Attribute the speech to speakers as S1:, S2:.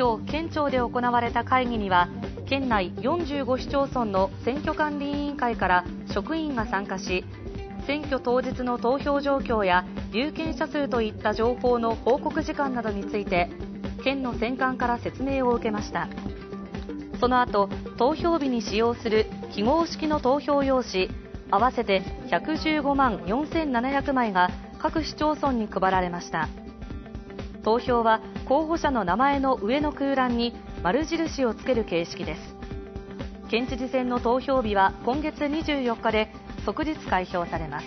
S1: 今日、県庁で行われた会議には県内45市町村の選挙管理委員会から職員が参加し選挙当日の投票状況や有権者数といった情報の報告時間などについて県の選管から説明を受けました。その後投票日に使用する記号式の投票用紙合わせて115万4700枚が各市町村に配られました。投票は候補者の名前の上の空欄に丸印をつける形式です。県知事選の投票日は今月24日で即日開票されます。